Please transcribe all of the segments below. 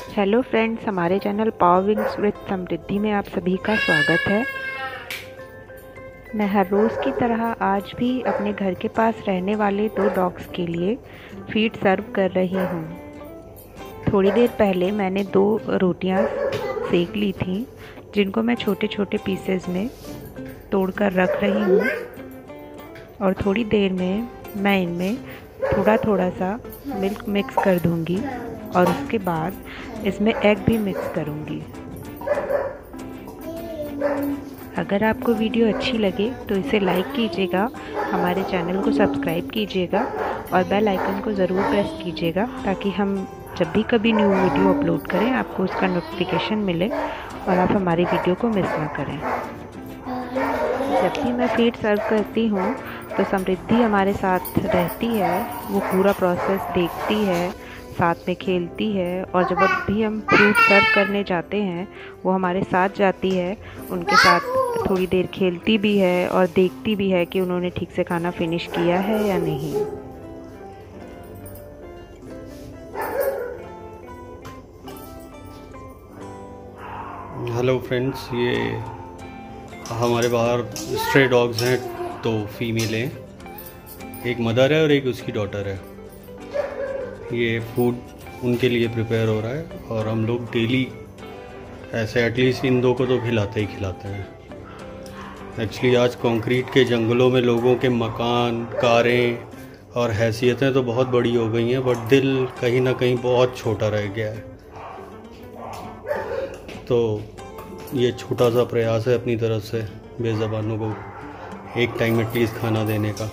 Hello friends हमारे channel power wings with Samriddhi में आप सभी का स्वागत है। मैं हर रोज़ की तरह आज भी अपने घर के पास रहने वाले दो डॉग्स के लिए फ़ीड सर्व कर रही हूँ। थोड़ी देर पहले मैंने दो रोटियाँ सेक ली थी, जिनको मैं छोटे छोटे पीसेस में तोड़कर रख रही हूँ। और थोड़ी देर में मैं इनमें थोड़ा थोड़ा सा मिल्क मिक्स कर दूँगी। और उसके बाद इसमें एग भी मिक्स करूँगी। अगर आपको वीडियो अच्छी लगे तो इसे लाइक कीजिएगा, हमारे चैनल को सब्सक्राइब कीजिएगा और बेल आइकन को ज़रूर प्रेस कीजिएगा ताकि हम जब भी कभी न्यू वीडियो अपलोड करें, आपको उसका नोटिफिकेशन मिले और आप हमारी वीडियो को मिस ना करें। जब भी मैं फ़ीड सर्व करती हूँ तो समृद्धि हमारे साथ रहती है, वो पूरा प्रोसेस देखती है साथ में खेलती है और जब भी हम फ्रूट सर्व करने जाते हैं, वो हमारे साथ जाती है, उनके साथ थोड़ी देर खेलती भी है और देखती भी है कि उन्होंने ठीक से खाना फिनिश किया है या नहीं। हेलो फ्रेंड्स ये हमारे बाहर स्ट्रे डॉग्स हैं तो फीमेल हैं। एक मदर है और एक उसकी डॉटर है। ये फ़ूड उनके लिए प्रिपेयर हो रहा है और हम लोग डेली ऐसे एटलीस्ट इन दो को तो खिलाते ही खिलाते हैं। एक्चुअली आज कंक्रीट के जंगलों में लोगों के मकान, कारें और हैसियतें तो बहुत बड़ी हो गई हैं बट दिल कहीं ना कहीं बहुत छोटा रह गया है। तो ये छोटा सा प्रयास है अपनी तरफ़ से बेज़बानों को एक टाइम एटलीस्ट खाना देने का।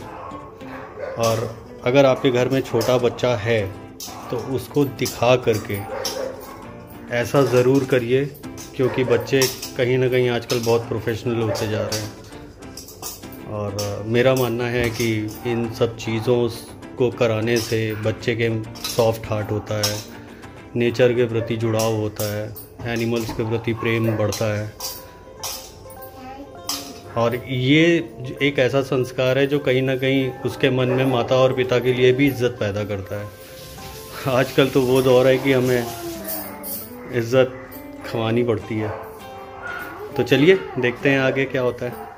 और अगर आपके घर में छोटा बच्चा है तो उसको दिखा करके ऐसा ज़रूर करिए, क्योंकि बच्चे कहीं ना कहीं आजकल बहुत प्रोफेशनल होते जा रहे हैं। और मेरा मानना है कि इन सब चीज़ों को कराने से बच्चे के सॉफ्ट हार्ट होता है नेचर के प्रति जुड़ाव होता है एनिमल्स के प्रति प्रेम बढ़ता है। और ये एक ऐसा संस्कार है जो कहीं ना कहीं उसके मन में माता और पिता के लिए भी इज़्ज़त पैदा करता है। आजकल तो वो दौर है कि हमें इज़्ज़त खवानी पड़ती है। तो चलिए, देखते हैं आगे क्या होता है।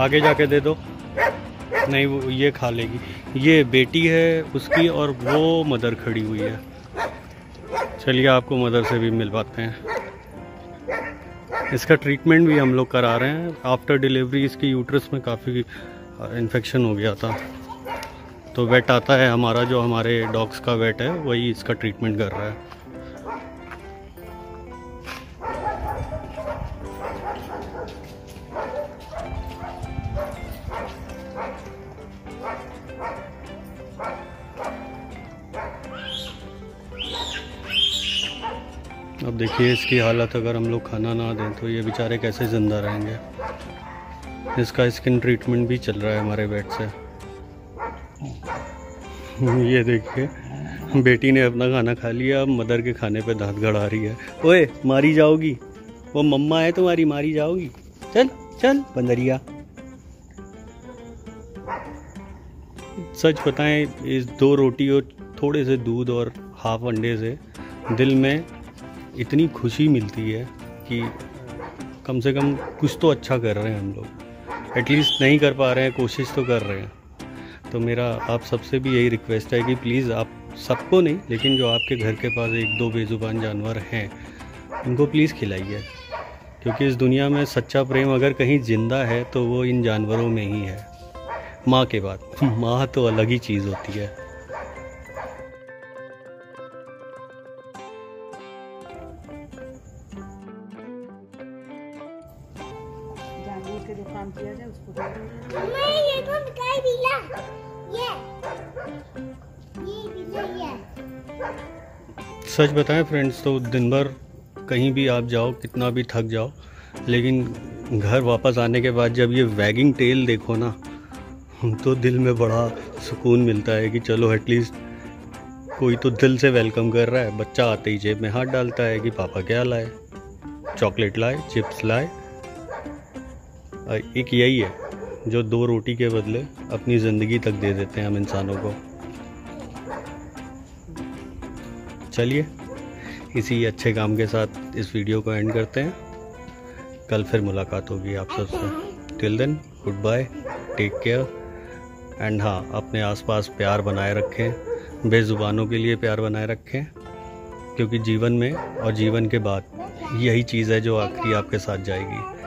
आगे जाके दे दो। नहीं, वो ये खा लेगी। ये बेटी है उसकी और वो मदर खड़ी हुई है। चलिए, आपको मदर से भी मिल पाते हैं। इसका ट्रीटमेंट भी हम लोग करा रहे हैं। आफ्टर डिलीवरी इसकी यूट्रस में काफ़ी इन्फेक्शन हो गया था। तो वेट आता है हमारा, जो हमारे डॉग्स का वेट है, वही इसका ट्रीटमेंट कर रहा है। अब देखिए इसकी हालत, अगर हम लोग खाना ना दें तो ये बेचारे कैसे ज़िंदा रहेंगे? इसका स्किन ट्रीटमेंट भी चल रहा है हमारे बेड से। ये देखिए, बेटी ने अपना खाना खा लिया, अब मदर के खाने पे दांत गड़ा रही है। ओए, मारी जाओगी? वो मम्मा है तुम्हारी, मारी जाओगी? चल चल, बंदरिया। सच बताएँ, इस दो रोटी और थोड़े से दूध और हाफ़ अंडे से दिल में इतनी खुशी मिलती है कि कम से कम कुछ तो अच्छा कर रहे हैं हम लोग। एटलीस्ट नहीं कर पा रहे हैं, कोशिश तो कर रहे हैं। तो मेरा, आप सबसे भी यही रिक्वेस्ट है कि प्लीज़ आप सबको नहीं, लेकिन जो आपके घर के पास एक दो बेज़ुबान जानवर हैं, उनको प्लीज़ खिलाइए। क्योंकि इस दुनिया में सच्चा प्रेम अगर कहीं ज़िंदा है तो वो इन जानवरों में ही है। माँ के बाद। माँ तो अलग ही चीज़ होती है। के जो काम किया जाए उसको मम्मा ये तो दिखाई दिला ये। ये दिला ये। सच बताएँ फ्रेंड्स तो दिन भर कहीं भी आप जाओ कितना भी थक जाओ लेकिन घर वापस आने के बाद जब ये वैगिंग टेल देखो ना तो दिल में बड़ा सुकून मिलता है कि चलो एटलीस्ट कोई तो दिल से वेलकम कर रहा है। बच्चा आते ही जेब में हाथ डालता है कि पापा क्या लाए? चॉकलेट लाए चिप्स लाए एक यही है, जो दो रोटी के बदले अपनी ज़िंदगी तक दे देते हैं हम इंसानों को। चलिए, इसी अच्छे काम के साथ इस वीडियो को एंड करते हैं। कल फिर मुलाकात होगी आप सबसे till then good bye take care and हाँ अपने आसपास प्यार बनाए रखें, बेज़ुबानों के लिए प्यार बनाए रखें, क्योंकि जीवन में और जीवन के बाद यही चीज़ है जो आखिरी आपके साथ जाएगी।